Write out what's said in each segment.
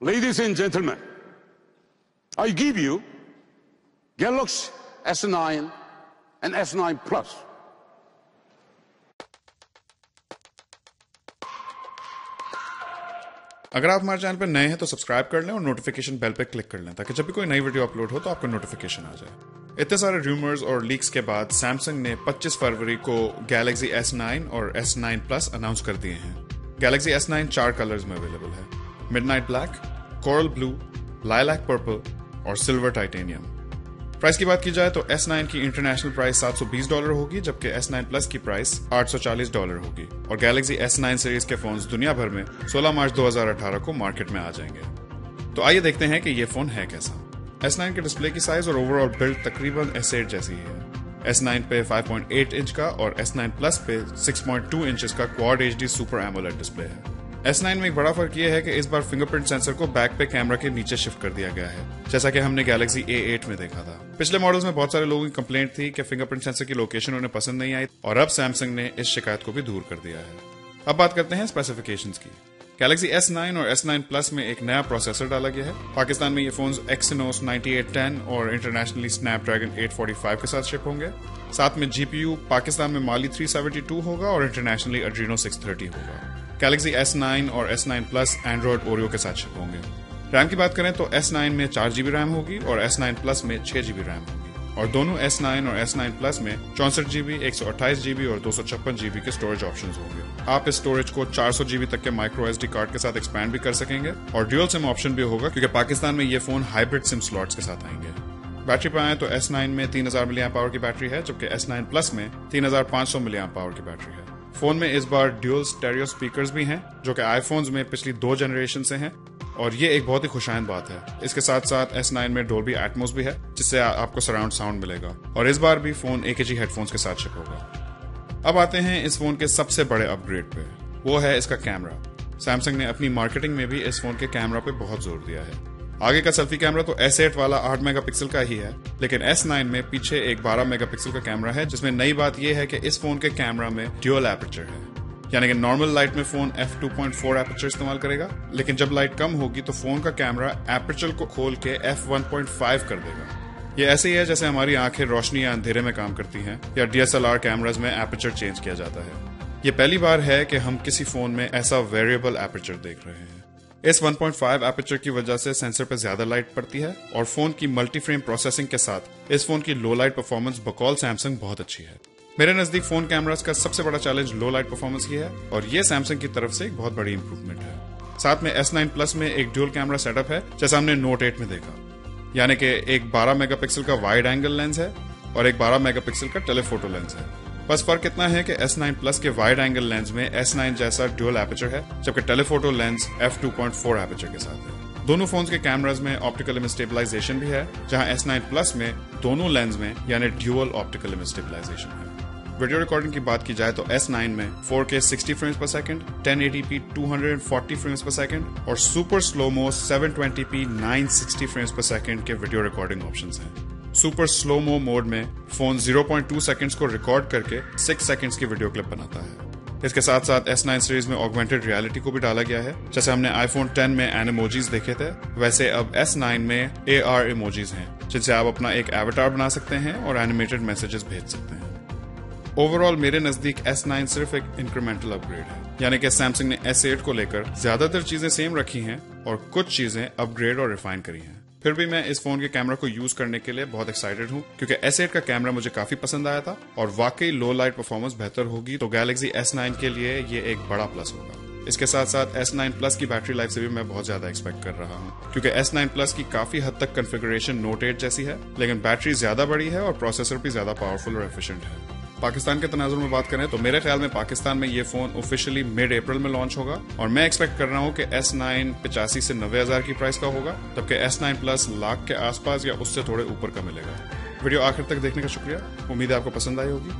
Ladies and gentlemen, I give you Galaxy S9 and S9 Plus. अगर आप हमारे channel पर नए हैं तो सब्सक्राइब कर लें और नोटिफिकेशन बेल पर क्लिक कर लें ताकि जब भी कोई नई वीडियो अपलोड हो तो आपको नोटिफिकेशन आ जाए। इतने सारे रूमर्स और लीक्स के बाद सैमसंग ने 25 फरवरी को गैलेक्सी S9 और S9 प्लस अनाउंस कर दिए हैं। गैलेक्सी S9 चार कलर्स में अवेलेबल है। Midnight black coral blue lilac purple और सिल्वर टाइटेनियम प्राइस की बात की जाए तो S9 की इंटरनेशनल प्राइस 720 डॉलर होगी, जबकि S9 प्लस की प्राइस 840 डॉलर होगी। और गैलेक्सी S9 सीरीज़ के फोन्स दुनिया भर में 16 मार्च 2018 को मार्केट में आ जाएँगे। तो आइए देखते हैं कि ये फ़ोन है कैसा। S9 के डिस्प्ले की साइज़ और ओवरऑल बिल्ड तकरीबन S8 जैसी है। S9 पे 5.8 इंच का और S9 प्लस पे 6.2 इंच का quad H super AMOLED display है। S9 में एक बड़ा फ़र्क यह है कि इस बार फिंगरप्रिंट सेंसर को बैक पे कैमरा के नीचे शिफ्ट कर दिया गया है, जैसा कि हमने गैलेक्सी A8 में देखा था। पिछले मॉडल्स में बहुत सारे लोगों की कंप्लेंट थी कि फिंगरप्रिंट सेंसर की लोकेशन उन्हें पसंद नहीं आई, और अब सैमसंग ने इस शिकायत को भी दूर कर दिया है। अब बात करते हैं स्पेसिफिकेशन की। गैलेक्सी S9 और S9 प्लस में एक नया प्रोसेसर डाला गया है। पाकिस्तान में ये फ़ोन Exynos 9810 और इंटरनेशनली स्नैपड्रैगन 845 के साथ शिप होंगे। साथ में जीपीयू पाकिस्तान में माली 372 होगा और इंटरनेशनली अड्रीनो 630 होगा। गैलेक्सी S9 और S9 प्लस एंड्रॉइड ओरियो के साथ शिप होंगे। रैम की बात करें तो S9 में चार जीबी रैम होगी और S9 प्लस में छह जीबी रैम होगी। और दोनों S9 और S9 प्लस में चौसठ जीबी एक सौ अट्ठाईस जीबी और दो सौ छप्पन जीबी के स्टोरेज ऑप्शन होंगे। आप इस स्टोरेज को चार सौ जीबी तक के माइक्रो एसडी कार्ड के साथ एक्सपैंड भी कर सकेंगे और ड्यूअल सिम ऑप्शन भी होगा क्योंकि पाकिस्तान में ये फ़ोन हाइब्रिड सिम स्लॉट्स के साथ आएँगे। बैटरी पर आए तो S9 में तीन हज़ार मिलियन पावर की बैटरी है, जबकि S9 प्लस में तीन हज़ार पावर की बैटरी है। फ़ोन में इस बार ड्यूअल स्टेरियो स्पीकर्स भी हैं, जो कि आईफोन्स में पिछली दो जनरेशन से हैं, और ये एक बहुत ही खुशाइन बात है। इसके साथ साथ S9 में डोल्बी एटमोस भी है, जिससे आपको सराउंड साउंड मिलेगा, और इस बार भी फ़ोन एक ही हेडफोन्स के साथ शिप होगा अब आते हैं इस फ़ोन के सबसे बड़े अपग्रेड पे। वो है इसका कैमरा सैमसंग ने अपनी मार्केटिंग में भी इस फ़ोन के कैमरा पे बहुत ज़ोर दिया है। आगे का सेल्फी कैमरा तो S8 वाला 8 मेगापिक्सल का ही है, लेकिन S9 में पीछे एक 12 मेगापिक्सल का कैमरा है, जिसमें नई बात यह है कि इस फ़ोन के कैमरा में ड्यूअल एपर्चर है। यानी कि नॉर्मल लाइट में फ़ोन एफ़ f2.4 एपर्चर इस्तेमाल करेगा, लेकिन जब लाइट कम होगी तो फ़ोन का कैमरा एपर्चर को खोल के f1.5 कर देगा। ये ऐसे ही है जैसे हमारी आँखें रोशनी या अंधेरे में काम करती हैं, या डीएसएलआर कैमराज में एपर्चर चेंज किया जाता है। ये पहली बार है कि हम किसी फ़ोन में ऐसा वेरिएबल एपर्चर देख रहे हैं। इस 1.5 एपर्चर की वजह से सेंसर पर ज़्यादा लाइट पड़ती है और फ़ोन की मल्टी फ्रेम प्रोसेसिंग के साथ इस फ़ोन की लो लाइट परफॉर्मेंस बकौल सैमसंग बहुत अच्छी है। मेरे नज़दीक फ़ोन कैमरास का सबसे बड़ा चैलेंज लो लाइट परफॉर्मेंस ही है और ये सैमसंग की तरफ़ से एक बहुत बड़ी इंप्रूवमेंट है। साथ में S9 प्लस में एक ड्यूल कैमरा सेटअप है, जैसा हमने नोट 8 में देखा। यानी कि एक 12 मेगापिक्सल का वाइड एंगल लेंस है और एक 12 मेगापिक्सल का टेलीफोटो लेंस है। बस फ़र्क इतना है कि S9 प्लस के वाइड एंगल लेंस में S9 जैसा ड्यूल एपेचर है, जबकि टेलीफोटो लेंस f2.4 एपेचर के साथ है। दोनों फोन्स के कैमराज में ऑप्टिकल इमेज स्टेबलाइजेशन भी है, जहाँ S9 प्लस में दोनों लेंस में, यानी ड्यूअल ऑप्टिकल इमेज स्टेबलाइजेशन है। वीडियो रिकॉर्डिंग की बात की जाए तो S9 में 4K 60 फ्रेम्स पर सेकंड 1080p 240 फ्रेम्स पर सेकंड और सुपर स्लोमो 720p 960 फ्रेम्स पर सेकंड के वीडियो रिकॉर्डिंग ऑप्शंस हैं। सुपर स्लो मो मोड में फ़ोन 0.2 सेकंड्स को रिकॉर्ड करके 6 सेकंड्स की वीडियो क्लिप बनाता है। इसके साथ साथ S9 सीरीज़ में ऑगमेंटेड रियलिटी को भी डाला गया है। जैसे हमने आईफोन 10 में एनिमोजीज देखे थे, वैसे अब S9 में ए आर इमोजीज हैं, जिनसे आप अपना एक एवटार बना सकते हैं और एनिमेटेड मैसेजेस भेज सकते हैं। ओवरऑल मेरे नज़दीक S9 सिर्फ़ एक इंक्रीमेंटल अपग्रेड है। यानी कि सैमसंग ने S8 को लेकर ज़्यादातर चीज़ें सेम रखी हैं और कुछ चीज़ें अपग्रेड और रिफाइन करी हैं। फिर भी मैं इस फ़ोन के कैमरा को यूज़ करने के लिए बहुत एक्साइटेड हूँ, क्योंकि एस का कैमरा मुझे काफ़ी पसंद आया था और वाकई लो लाइट परफॉर्मेंस बेहतर होगी। तो गैलेक्सी S9 के लिए ये एक बड़ा प्लस होगा। इसके साथ साथ S9 प्लस की बैटरी लाइफ से भी मैं बहुत ज़्यादा एक्सपेक्ट कर रहा हूँ, क्योंकि S9 प्लस की काफ़ी हद तक कन्फिग्रेशन नोट एट जैसी है, लेकिन बैटरी ज़्यादा बड़ी है और प्रोसेसर भी ज़्यादा पावरफुल और एफिशिएंट है। पाकिस्तान के तनाजुर में बात करें तो मेरे ख्याल में पाकिस्तान में ये फ़ोन ऑफिशियली मिड अप्रैल में लॉन्च होगा और मैं एक्सपेक्ट कर रहा हूँ कि एस नाइन पिचासी से नब्बे हज़ार की प्राइस का होगा जबकि एस नाइन प्लस लाख के आसपास या उससे थोड़े ऊपर का मिलेगा वीडियो आखिर तक देखने का शुक्रिया उम्मीद है आपको पसंद आई होगी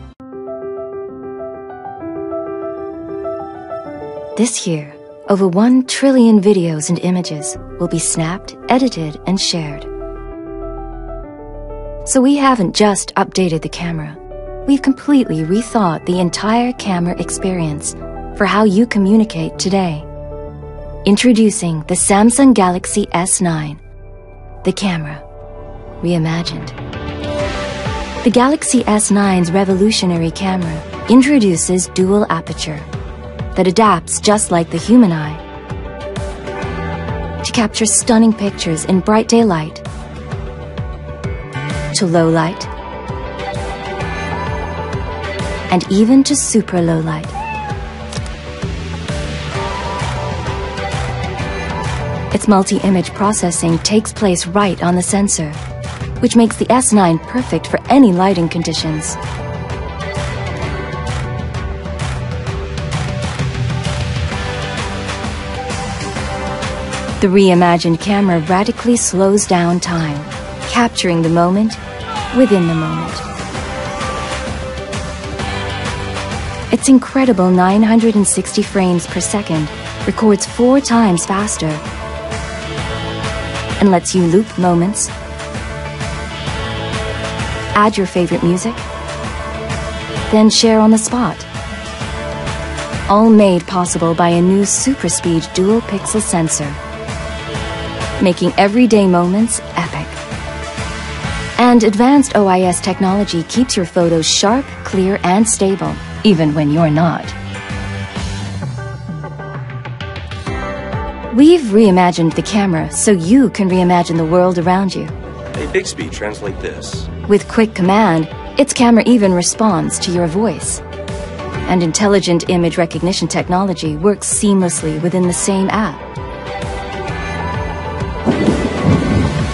This year, over 1 trillion videos and images will be snapped, edited, and shared. So we haven't just updated the camera. We've completely rethought the entire camera experience for how you communicate today. Introducing the Samsung Galaxy S9. The camera. Reimagined. The Galaxy S9's revolutionary camera introduces dual aperture that adapts just like the human eye to capture stunning pictures in bright daylight, to low light, and even to super low light. Its multi-image processing takes place right on the sensor, which makes the S9 perfect for any lighting conditions. The reimagined camera radically slows down time, capturing the moment within the moment. Its incredible 960 frames per second records four times faster and lets you loop moments, add your favorite music, then share on the spot. All made possible by a new super speed dual pixel sensor, making everyday moments epic. And advanced OIS technology keeps your photos sharp, clear, and stable, even when you're not. We've reimagined the camera so you can reimagine the world around you. Hey, Bixby, translate this. With quick command, its camera even responds to your voice. And intelligent image recognition technology works seamlessly within the same app.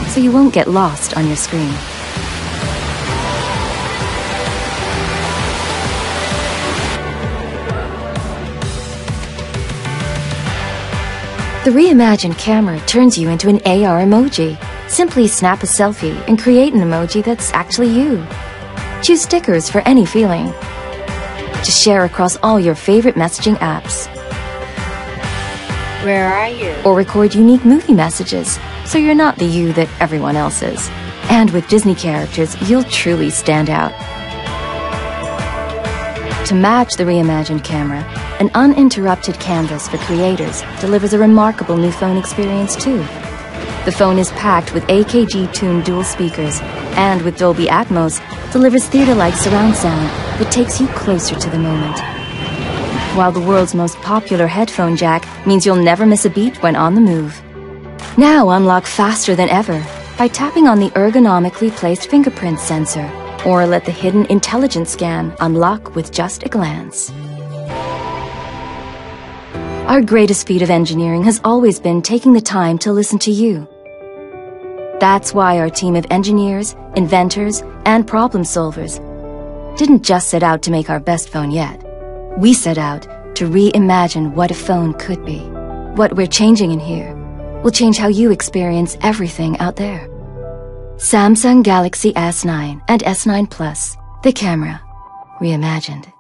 So you won't get lost on your screen. The reimagined camera turns you into an AR emoji. Simply snap a selfie and create an emoji that's actually you. Choose stickers for any feeling. To share across all your favorite messaging apps. Where are you? Or record unique movie messages so you're not the you that everyone else is. And with Disney characters, you'll truly stand out. To match the reimagined camera, an uninterrupted canvas for creators delivers a remarkable new phone experience too. The phone is packed with AKG tuned dual speakers and with Dolby Atmos delivers theater-like surround sound that takes you closer to the moment. While the world's most popular headphone jack means you'll never miss a beat when on the move. Now unlock faster than ever by tapping on the ergonomically placed fingerprint sensor or let the hidden intelligence scan unlock with just a glance. Our greatest feat of engineering has always been taking the time to listen to you. That's why our team of engineers, inventors, and problem solvers didn't just set out to make our best phone yet. We set out to reimagine what a phone could be. What we're changing in here will change how you experience everything out there. Samsung Galaxy S9 and S9 Plus, the camera, reimagined.